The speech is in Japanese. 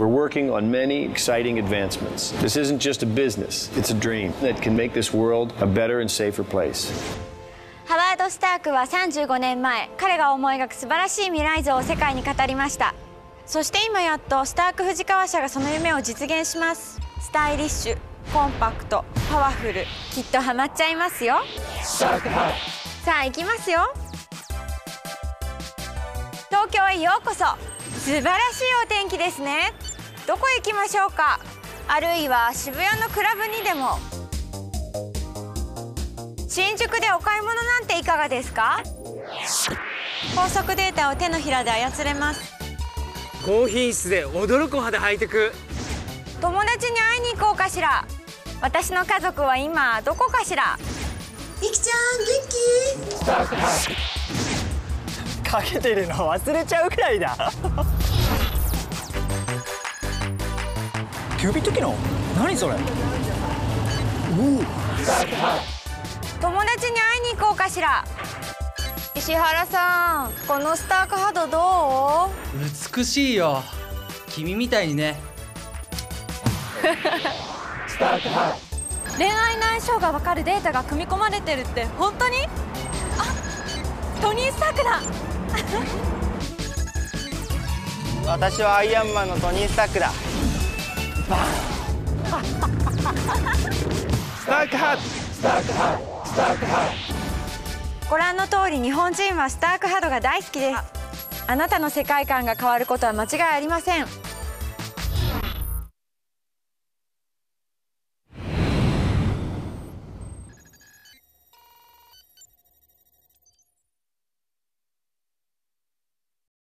We're working on many exciting advancements. This isn't just a business, it's a dream that can make this world a better and safer place. ハワード・スタークは35年前彼が思い描く素晴らしい未来像を世界に語りました。そして今やっとスターク藤川社がその夢を実現します。スタイリッシュコンパクトパワフルきっとハマっちゃいますよ。さあ行きますよ。東京へようこそ。素晴らしいお天気ですねどこへ行きましょうか？あるいは渋谷のクラブにでも。新宿でお買い物なんていかがですか？高速データを手のひらで操れます。高品質で驚くほどハイテク。友達に会いに行こうかしら？私の家族は今どこかしら？ゆきちゃん元気？かけてるの忘れちゃうくらいだキューピット機能？何それ？友達に会いに行こうかしら。石原さんこのスタークハードどう？美しいよ。君みたいにね。恋愛の相性がわかるデータが組み込まれてるって本当に？あトニー・スタークだ。私はアイアンマンのトニー・スタークだご覧の通り日本人はスタークハドが大好きです。あなたの世界観が変わることは間違いありません。